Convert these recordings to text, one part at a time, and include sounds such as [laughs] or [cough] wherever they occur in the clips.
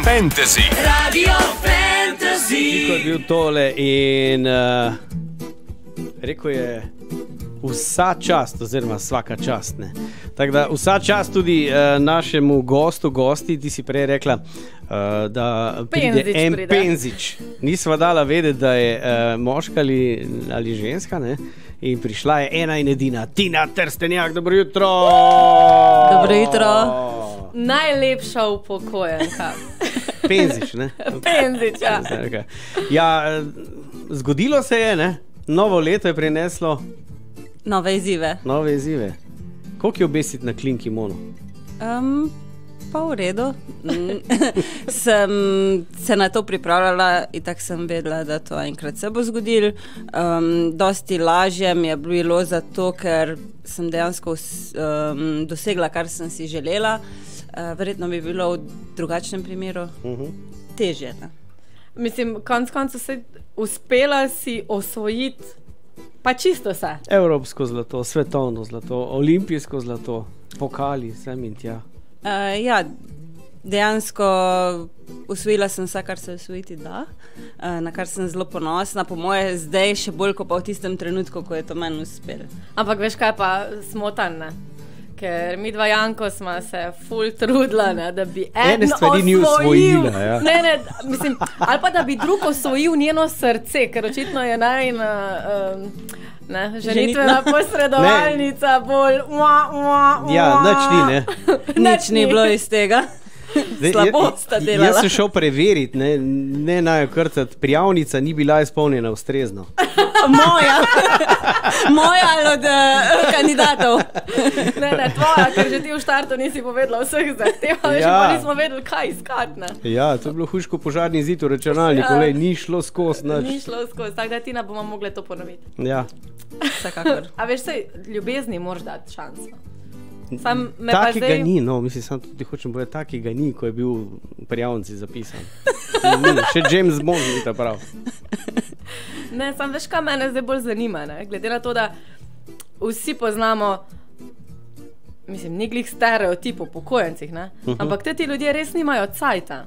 Fantasy. Radio Fantasy. Ko je bil tole in uh, rekel je, vsa čast, oziroma vsaka čast. ne. Tako da vsa čast tudi uh, našemu gostu, gosti, ti si prej rekla, uh, da pride Penzič en pride. penzič. Nisva dala vedeti, da je uh, moška ali, ali ženska. Ne? In prišla je ena in edina, Tina Trstenjak, dobro jutro. Dobro jutro. Najlepša upokojenka. Penzič, ne? Penziča. Okay. Ja, eh, zgodilo se je, ne? novo leto je prineslo Nove izzive. nove izzive. Koliko je obesiti na klinki mono? Um, pa v redu. Mm, [laughs] sem se na to pripravljala in tako sem vedela, da to enkrat se bo zgodilo. Um, dosti lažje mi je bilo zato, ker sem dejansko um, dosegla, kar sem si želela. Uh, verjetno bi bilo v drugačnem primeru Uh -huh. težje. Ne? Mislim, konc koncev si uspela si osvojiti pa čisto vse. Evropsko zlato, svetovno zlato, olimpijsko zlato, pokali, sem in tja. Uh, ja, dejansko usvojila sem vse, kar se usvojiti da, uh, na kar sem zelo ponosna, po moje zdaj še bolj kot pa v tistem trenutku, ko je to meni uspelo. Ampak veš kaj pa smotane. Ker mi dva Janko smo se ful trudila, ne, da bi eno stvari ni osvojila, ja. Ne, ne, mislim, ali pa da bi drug osvojil njeno srce, ker očitno je najna um, ne, ženitvena posredovalnica bolj. Ua, ua, ua. Ja, nič ni, ne. [laughs] Nič ni bilo iz tega. [laughs] Slabo sta delala. Jaz sem šel preveriti, ne, ne naj krcati, prijavnica ni bila izpolnjena ustrezno. [laughs] Moja, moja ali od uh, kandidatov. Ne, ne, tvoja, ker že ti v štartu nisi povedala vseh zahtev, ja. Ja. pa nismo vedeli, kaj iskati. ne. Ja, to je bilo huško požarni zid v računalniku, Ja. ni šlo skozi Ni šlo skozi, tako da ti ne bomo mogli to ponoviti. Ja. Vsekakor. A veš, se ljubezni moraš dati šanso. Sam me pa Takega zdaj. ni, no, mislim, sam tudi hočem povedati, takega ni, ko je bil v prijavnici zapisan. Ni, še James Bond ni ta prav. Ne, sam veš, kaj mene zdaj bolj zanima. Ne? Glede na to, da vsi poznamo, mislim, ni glih stereotip o upokojencih, ne? Mhm. ampak te ti ljudje res nimajo cajta.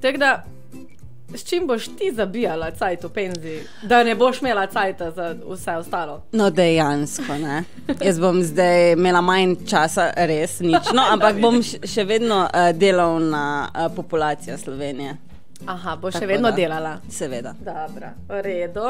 Tako da, s čim boš ti zabijala cajt v penzi, da ne boš imela cajta za vse ostalo? No, dejansko ne. Jaz bom zdaj imela manj časa, res nič, no, ampak [laughs] bom še vedno uh, delovna uh, populacija Slovenije. Aha, še Tako vedno da. delala. Seveda. Dobro, v redu.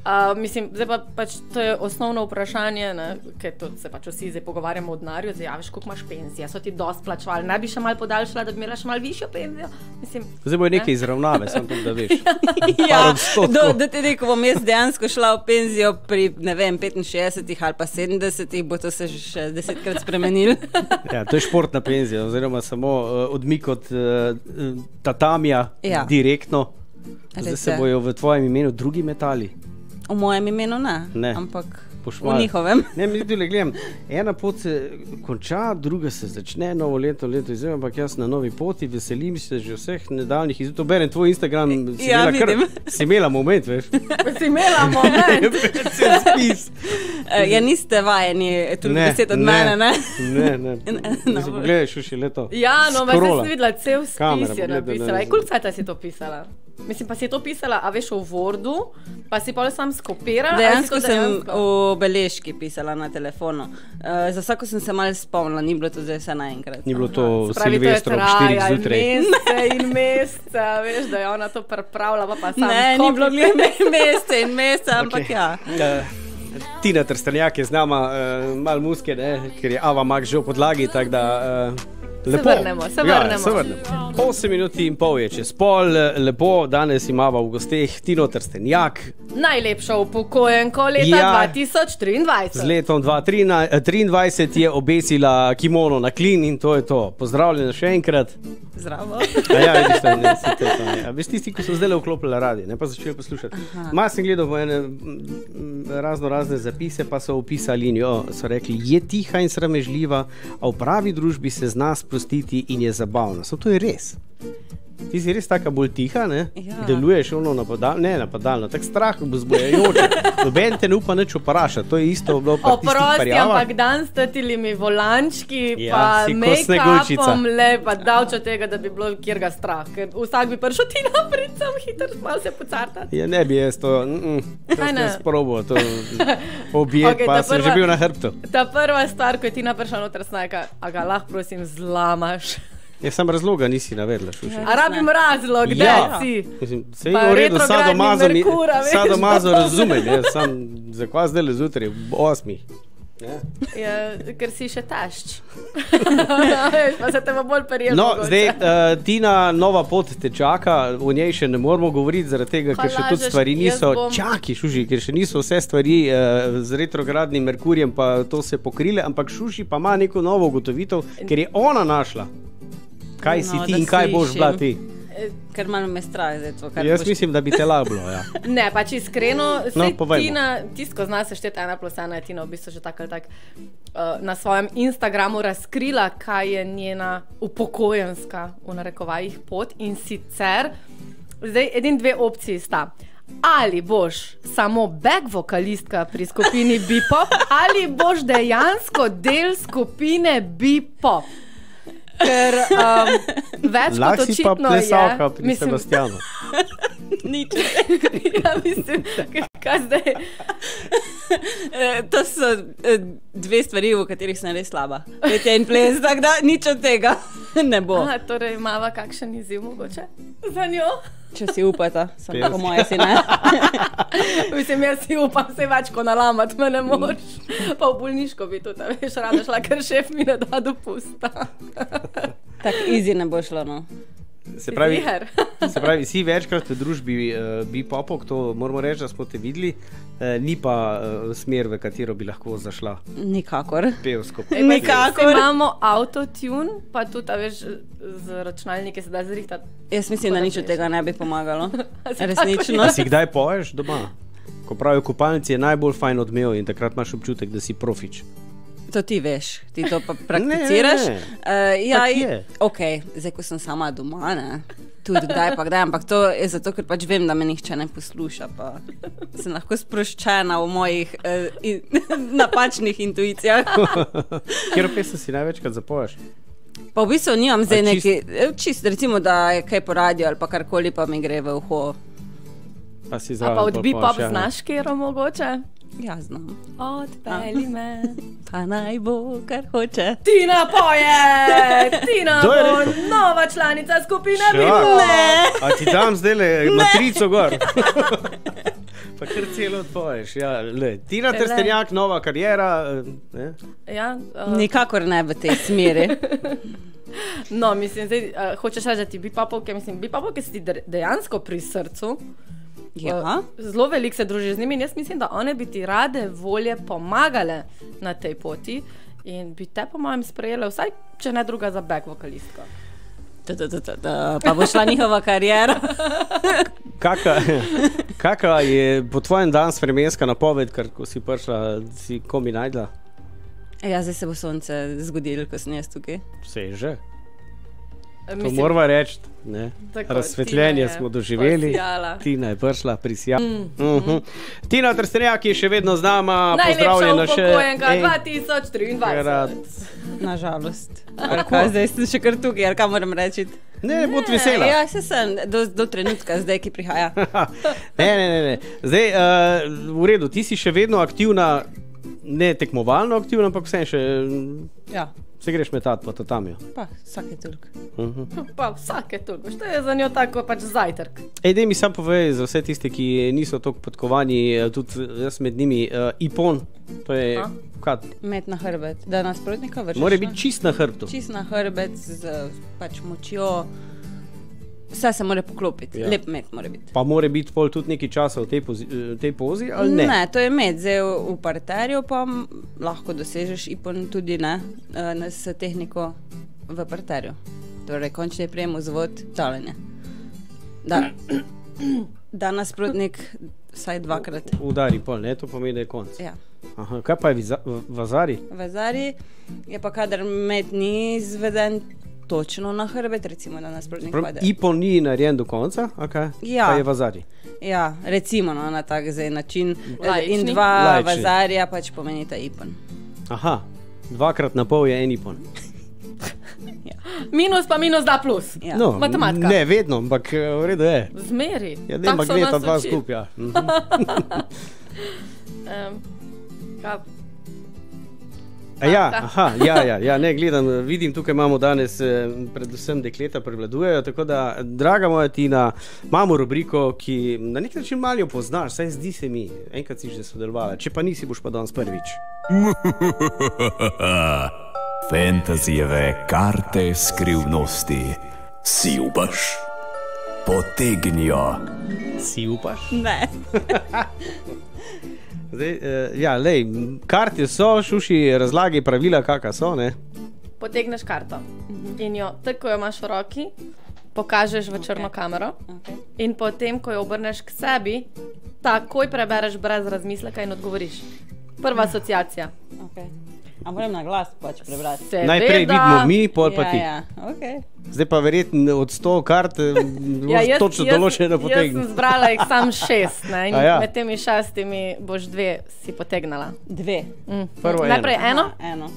Uh, mislim, zdaj pa pač to je osnovno vprašanje, ne, ker to se pač vsi zdaj pogovarjamo o denarju. Zdaj, ja, veš, koliko imaš penzije, so ti dosti plačevali, ne bi še malo podaljšala, da bi imela še malo višjo penzijo. Mislim, Zdaj bo neke izravnave, samo to, da veš. [laughs] Ja, do, do te rekel bom jaz dejansko šla v penzijo pri ne vem, 65 ali pa 70, bo to se še desetkrat spremenilo. Ja, to je športna penzija, oziroma samo uh, odmik od uh, tatamija Ja. Direktno. Zdaj se bojo v tvojem imenu drugi metali. V mojem imenu ne, Ne. ampak V malo- njihovem. [laughs] Ne, mi tudi gledam. Ena pot se konča, druga se začne, novo leto, leto izjema, ampak jaz na novi poti veselim se že vseh nadaljnih izidov. Berem tvoj Instagram, si, Ja, imela, vidim. [laughs] si imela moment, veš. [laughs] si imela moment. Cel spis. Uh, ja, niste vajeni toliko besed od mene, ne? Ne, ne. Ne, ne. no. Pogledaj, še leto. Ja, no, Scrolla. sem videla, cel Kamera, spis je pogleda, napisala. ne, Koliko cajta si to pisala? Mislim, pa si to pisala, a veš, v Wordu, pa si pa le sam skopirala. Dejansko sem v beležki pisala na telefonu. Uh, za vsako sem se malo spomnila, ni bilo to zdaj vse naenkrat. Ni bilo to je Silvestro ob 4 trajalo zjutraj. Mesece [laughs] in mesece, veš, da je ona to pripravila, pa, pa sam. Ne, ni bilo [laughs] [laughs] mesece in mesece, ampak Okej. ja. Uh, Tina Trstenjak je z nama, uh, malo muske, ne, ker je Ava Mak že v podlagi. tako Da, uh, lepo. vrnemo, se Ja, vrnemo. se vrnemo. 8 minut in pol je čez pol, eh, lepo, danes imamo v gosteh Tino Trstenjak Najlepša upokojenko leta Ja. 2023. z letom 2023 je obesila kimono na klin in to je to. Pozdravljena še enkrat. Zdravo. Ja, vidiš, to, ne, si to, to, ne. A veš tisti, ki so zdaj vklopili radio, ne pa začeli poslušati. Malo sem gledal v ene mm, razno razne zapise, pa so opisali in jo so rekli, je tiha in sramežljiva, a v pravi družbi se zna sprostiti in je zabavna. So to je res. Ti si res taka bolj tiha, ne? Ja. Deluješ ono napadalno, ne napadalno, tako strah bo zbojajoče. [laughs] Noben te ne upa nič vprašati, to je isto bilo pa Oprosti, ampak dan s temi volančki, Ja, pa make-upom, le pa davč od tega, da bi bilo kjer ga strah. Ker vsak bi prišel ti naprej, sem hiter, malo se pocartati. Ja, ne bi jaz to, mm, mm, to sem sprobo, to [laughs] Okej, okay, pa sem že prva- bil na hrbtu. Ta prva stvar, ko je ti napršal noter snajka, a ga lahko prosim zlamaš. Jaz sem razloga nisi navedla, šuši. A rabim razlog, da Ja. si. Mislim, Sej Pa je v redu, sadomazo, mi, Merkur, a veš. sadomazo razumem, jaz sem zakaj zdaj le zjutraj, ob osmih. Ne? Ja, ker si še tašč. [laughs] pa se te bo bolj prijel. No, zdaj uh, Tina, nova pot te čaka, o njej še ne moramo govoriti, zaradi tega, ker še tudi stvari niso, bom- čaki, šuši, ker še niso vse stvari uh, z retrogradnim Merkurjem, pa to se pokrile, ampak šuši pa ima neko novo ugotovitev, ker je ona našla. Kaj si No, ti in kaj boš bila ti? Ker malo me strah zdaj to, kar Jaz boš- mislim, da bi te lablo. Ja. [laughs] Ne, pač iskreno, No, no. Tina, tisto zna se šteti ena plus ena, je Tina v bistvu že tako ali tako uh, na svojem Instagramu razkrila, kaj je njena upokojenska, v narekovajih, pot in sicer, zdaj edin dve opciji sta. Ali boš samo back vokalistka pri skupini Bipop, ali boš dejansko del skupine Bipop. Ker um, več kot si pa očitno plesalka je, pri mislim, Sebastianu. [laughs] Nič. [laughs] ja, mislim, kaj zdaj. [laughs] Eh, To so eh, dve stvari, v katerih sem res slaba. Petje in ples, tako da nič od tega [laughs] ne bo. Aha, torej, imamo kakšen izziv mogoče za njo? Če si upata, sem Pes. po moje si ne. [laughs] Mislim, jaz si upam, vse več kot nalamat, me ne moreš. Pa v bolniško bi tudi, a veš, rada šla, ker šef mi ne da dopusta. [laughs] Tako easy ne bo šlo. No. Se pravi, se pravi, si večkrat v družbi uh, bipopov, to moramo reči, da smo te videli, uh, ni pa uh, smer, v katero bi lahko zašla Nikakor. pevsko. Pa Nikakor. saj Imamo autotune, pa tudi, a veš, z računalniki se da zrihtati. Jaz mislim, da nič od tega ne bi pomagalo. [laughs] Resnično. Si kdaj poješ doma? Ko pravijo, kopalnici je najbolj fajn odmev in takrat imaš občutek, da si profič. To ti veš, ti to pa prakticiraš. Ne. Uh, ja, Tak je. ok, zdaj ko sem sama doma, ne. Tudi kdaj pa kdaj, ampak to je zato, ker pač vem, da me nihče ne posluša. Pa sem lahko sproščena v mojih uh, in, [laughs] napačnih intuicijah. [laughs] Kjer pesem si največkrat zapoješ? Pa v bistvu nimam zdaj A čist- neki, eh, čist, recimo, da je kaj po radiju ali pa karkoli, pa mi gre v uho. Pa si A zraven pa od pol Bipop poješ, ja. znaš, kjer mogoče? Ja, znam. Odpeli me. Pa naj bo, kar hoče. Tina poje! Tina bo nova članica skupine. Bipop! A ti dam zdaj le matrico gor. [laughs] Pa kar celo odpoješ. Ja, le. Tina. Trstenjak, nova karijera. eh, Ne? Ja, uh, Nikakor ne v tej smeri. [laughs] no, mislim, zdaj, uh, hočeš reči, da ti Bipopovke, mislim, Bipopovke si ti de- dejansko pri srcu. Ja. Uh, Zelo veliko se družiš z njimi in jaz mislim, da one bi ti rade volje pomagale na tej poti in bi te, po mojem, sprejele, vsaj če ne druga za back vokalistko. Ta, ta, ta, ta, ta. Pa bo šla njihova karijera. [laughs] Kaka, kaka je po tvojem danes vremenska napoved, ker ko si prišla, si komi najdla? Ja, zdaj se bo sonce zgodilo, ko sem jaz tukaj. Vse je že. To Mislim, moramo reči. ne. Tako, Razsvetljenje je smo doživeli. posijala. Tina je prišla, prisjala. Mm. Uh -huh. Tina Trstenjak je še vedno z nama, Najlepša pozdravljena še. upokojenka Ej, 2023. Rad. Nažalost. Ali kaj, zdaj sem še kar tukaj, ali kaj moram reči. Ne, bodi vesela. Ja, se sem do, do trenutka, zdaj ki prihaja. [laughs] ne, ne, ne, ne. Zdaj, uh, v redu, ti si še vedno aktivna, ne tekmovalno aktivna, ampak vse še Ja, se greš metati po tatamijo. pa vsake toliko. Uh [laughs] -huh. Pa vsake toliko, što je za njo tako pač zajtrk. Ej, dej mi sam povej za vse tiste, ki niso tako podkovani, eh, tudi jaz med njimi, uh, ipon. To je, A? kaj, Met na hrbet, da nasprotnika vršiš. mora ne? biti čist na hrbtu. čist na hrbet z pač močjo. Vse se mora poklopiti, Ja. lep met mora biti. Pa mora biti pol tudi nekaj časa v tej, pozi, eh, tej pozi, ali ne? ne, to je med, zdaj v, v parterju pa lahko dosežeš ipon tudi ne, eh, ne s tehniko v parterju. Torej, končni prijem vzvod, taljenje. Da, da nasprotnik vsaj dvakrat. Udari pol, ne, to pomeni, da je konc. Ja. Aha, kaj pa je viza, v- vazari? Je pa, kadar med ni izveden točno na hrbet, recimo, da nas sploh ne Prav, pade. Ipon ni narejen do konca, okay? Ja. pa je v zadnji. Ja, recimo no, na tak zdaj način. Laični. In dva Laični. vazarja pač pomenita ipon. Aha, dvakrat na pol je en ipon. [laughs] Minus pa minus da plus. Ja. No, Matematika. Ne, vedno, ampak eh, v redu je. Zmeri. Ja, ne, ampak gledata nas dva skupaj. Ja. [laughs] [laughs] Um, Ja, Aha. ja, ja, ja, ne gledam, vidim tukaj imamo danes eh, predvsem dekleta prevladujejo, tako da, draga moja Tina, imamo rubriko, ki na nek način malo poznaš, saj zdi se mi, enkrat si že sodelovala, če pa nisi, boš pa danes prvič. [laughs] Fantazijeve karte skrivnosti. Si upaš? Potegnijo. Si upaš? [laughs] [laughs] Ne. Zdaj, eh, ja, lej, karte so, šuši razlagi pravila, kakšna so, ne? potegneš karto in jo, tako ko jo imaš v roki, pokažeš v črno okay. kamero. Okay. In potem, ko jo obrneš k sebi, takoj prebereš brez razmisleka in odgovoriš. Prva asociacija. Okay. A moram na glas pač prebrati. Seveda. Najprej vidimo mi, pol pa ja, ti. ja. Okay. Zdaj pa verjetno od 100 kart eh, Ja, ja, točno določeno Jaz sem potegne. zbrala jih sam šest, ne? in A ja. med temi šestimi boš dve si potegnala. Dve. Mm. Prvo Najprej eno, Aha, eno.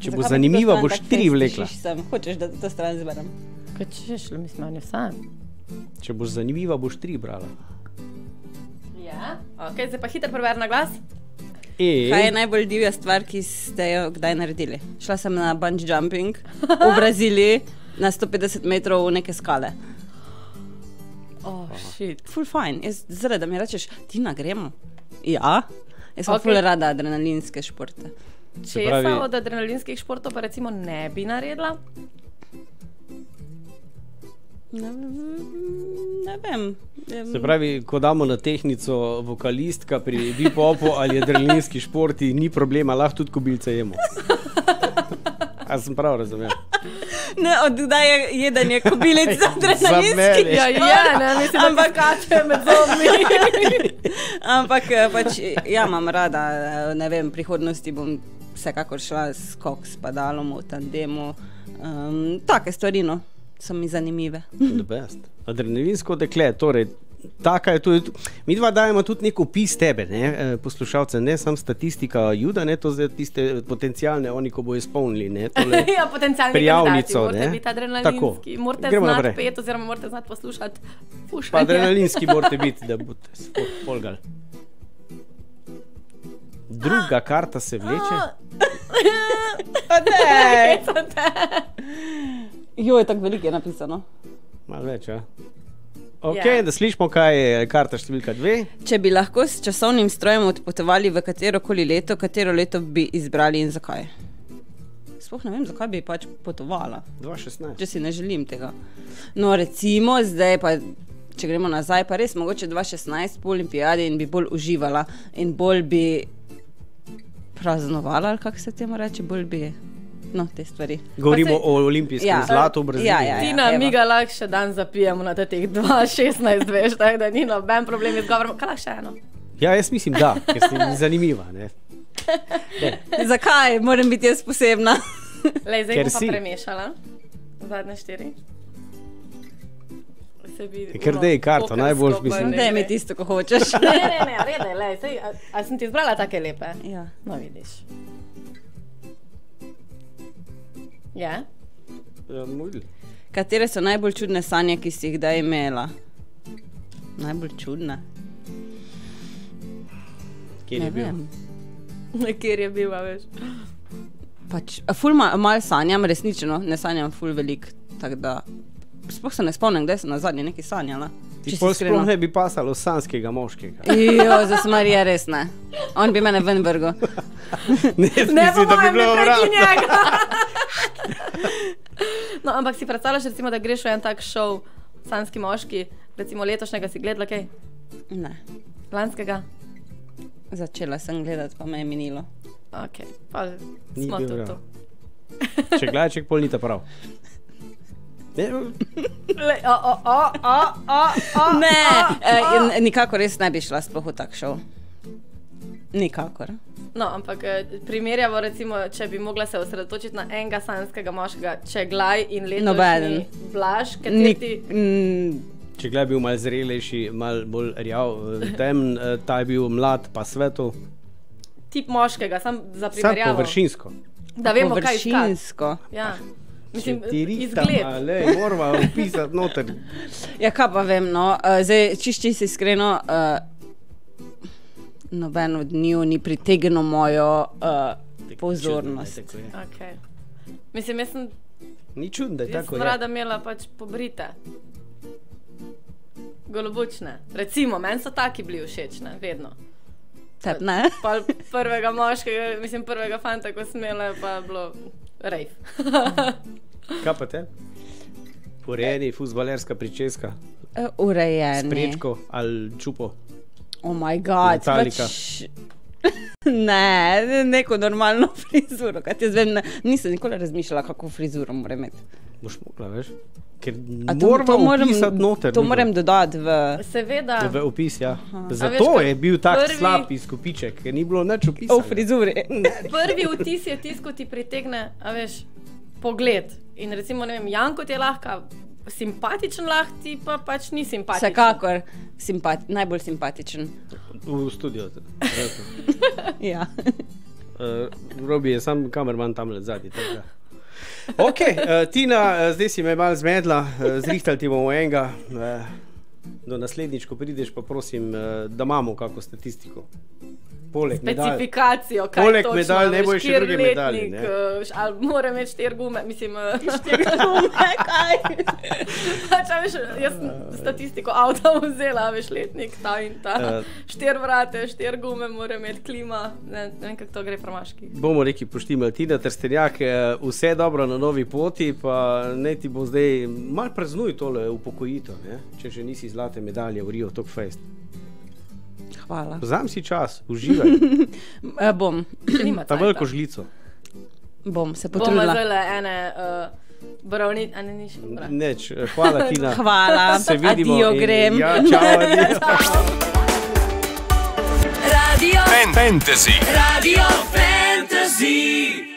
Če Zakaj bo zanimiva, boš tri vlekla. Sem. Hočeš, da to stran zberem? kaj češ, mislim, oni vse. Če boš zanimiva, boš tri brala. Ja. Okay, zdaj pa hitro preberi na glas. E, Kaj je najbolj divja stvar, ki ste jo kdaj naredili? Šla sem na bungee jumping v Braziliji na 150 metrov v neke skale. Oh, shit. Full fine. Jaz zaradi, da mi rečeš, ti na gremo. Ja, jaz sem okay. full rada adrenalinske športe. Se Česa pravi- od adrenalinskih športov pa recimo ne bi naredila? Ne, ne vem. Se pravi, ko damo na tehnico vokalistka pri bipopu ali adrenalinski športi, ni problema, lahko tudi kobilce jemo. [laughs] A sem prav razumel? Ne, oddaj je jedanje kobilic [laughs] za adrenalinski. Ja, je, ne, mislim, ampak kače med zobmi. [laughs] Ampak eh, pač, ja, imam rada, eh, ne vem, prihodnosti bom vsekakor šla skok s padalom v tandemu. Um, take stvari, no, so mi zanimive. The best. Adrenalinsko dekle, torej. Taka je tudi, mi dva dajemo tudi nek opis tebe, ne, eh, poslušalce, ne samo statistika, juda, ne to za tiste potencijalne, oni, ko bo izpolnili. Ne, tole. [laughs] ja, Prijavnico, kandidati, Morate ne? biti adrenalinski. Tako. Morate Gremo znati naprej. pet, oziroma morate znati poslušati Pa adrenalinski morate biti, da boste spol- polgal. Druga karta se vleče. [laughs] [laughs] Jo, je tako veliko je napisano. Malo več, ja. Ok, Ja. da slišimo, kaj je karta številka dve. Če bi lahko s časovnim strojem odpotovali v katero koli leto, katero leto bi izbrali in zakaj? Sploh ne vem, zakaj bi pač potovala, 2016. če si ne želim tega. No, recimo zdaj pa. Če gremo nazaj, pa res mogoče 2016 po olimpijadi in bi bolj uživala in bolj bi praznovala, ali kako se temu reče, bolj bi. No, te stvari. Govorimo saj- o olimpijskem Ja. ja. zlatu v Braziliji. Ja, ja, ja. Tina, evo. mi ga lahko še dan zapijemo na teh 2-16, [laughs] veš, tako da ni noben problem izgovoriti. Kaj lahko še eno? ja, jaz mislim, da, ker si zanimiva. Ne? [laughs] Zakaj moram biti jaz posebna? [laughs] Lej, zdaj pa si. premešala. Zadnje štiri. Se vidi, Ker ono, dej karto, najboljš pa mislim. ne, mi ne. tisto, ko hočeš. Ne, ne, ne, rede, lej, sej, a, a sem ti izbrala take lepe? Ja. No, vidiš. Ja, mulj. Katere so najbolj čudne sanje, ki si jih kdaj imela? Najbolj čudne. Kjer je Ne bil? vem. [laughs] Kjer je bil, a veš? Pač, a ful ma, malo sanjam, resnično, ne sanjam ful velik. tako Da, sploh se ne spomnim, kdaj sem na zadnje nekaj sanjala. Ti si iskrena. sploh ne bi pasalo sanskega moškega. Jo, za smarija res ne. On bi mene ven vrgel. Ne, Ne, po da bi bilo prekinjaj. [laughs] No, ampak si predstavljaš, recimo, da greš v en tak šov, sanski moški, recimo letošnjega si gledala kaj? Ne. Lanskega? Začela sem gledati, pa me je minilo. Ok, pa smo bil tu. Če gledaj, pol ni ta prav. [laughs] Ne, Le, o, o, o, o, o, o, Ne, o, eh, o. in nikakor res ne bi šla sploh v tak šov. Nikakor. No, ampak eh, primerjavo, recimo, če bi mogla se osredotočiti na enega sanskega moškega, če glaj in Nobeden. letošnji blaž, kateri Nik, ti mm, Če gledaj bil mal zrelejši, mal bolj rjav, eh, temen, ta je bil mlad, pa svetov, tip moškega, sam za primerjavo. površinsko. Da vemo, kaj iskati. površinsko. Ja. Mislim, Če ti rita, izgled. le, moramo upisati noter. [laughs] Ja, kaj pa vem, no, uh, zdaj čišči si iskreno. Uh, Noben od njiju ni pritegnil mojo uh, pozornost. Čudno, ne. Okay. Mislim, jaz sem, Ni čudno, da je jaz tako. sem je. rada imela pač pobrite. Golobučne. Recimo, meni so taki bili všeč, ne, vedno. Tep, ne? Pol prvega moškega, mislim, prvega fanta, ko sem imela, pa je bilo rejf. [laughs] Kaj pa te? Urejeni, futbalerska pričeska, Uh, urejeni. prečko ali čupo. Oh moj bog, Metallica. pač... [laughs] Ne, neko normalno [laughs] frizuro. kaj ti Jaz vem, ne, nisem nikoli razmišljala, kako frizuro mora imeti. Boš mogla, veš? Ker A to, to moram, noter. to moram dodati v. Seveda. V opis, ja. A Zato veš, je bil tak prvi- slab izkupiček, ker ni bilo nič O opisano. frizuri. [laughs] Prvi vtis je tisto, ko ti pritegne, a veš, pogled. In recimo, ne vem, Janko ti je lahko simpatičen, lahko ti pa pač ni simpatičen. Vsekakor simpati, najbolj simpatičen. V studiu. [laughs] Ja. Uh, [laughs] Robi je sam kamerman tam le zadnji. Ok, uh, Tina, uh, zdaj si me malo zmedla, uh, zrihtali ti bomo enega. Uh, do naslednjič, ko prideš, pa prosim, uh, da imamo kakšno statistiko. Poleg medalj. Specifikacijo, kaj Poleg točno, medalj ne bojo še druge medalje, ne. Ali mora imeti štiri gume, mislim, eh, štiri [laughs] Kaj? pač, veš, jaz sem statistiko avta vzela, veš, letnik ta in ta. Eh. Štiri vrate, štiri gume, mora imeti klima, ne, ne vem, kako to gre pramaški. Bomo rekli, poštimali Tina Trstenjak, eh, vse dobro na novi poti, pa ne ti bo zdaj mal praznuj tole upokojitev, ne? če že nisi zlate medalje v Rio, tok fest. Hvala. Vzam si čas, uživaj, E, [laughs] bom, ta veliko žlico. bom se Bomo potrudila. zdaj ene uh, bravni, a ne dobra. Neč, eh, hvala [laughs] Tina. Hvala, Se vidimo. adijo in- grem. Ja, čau, adijo. [laughs] Radio, Fantasy. Radio Fantasy.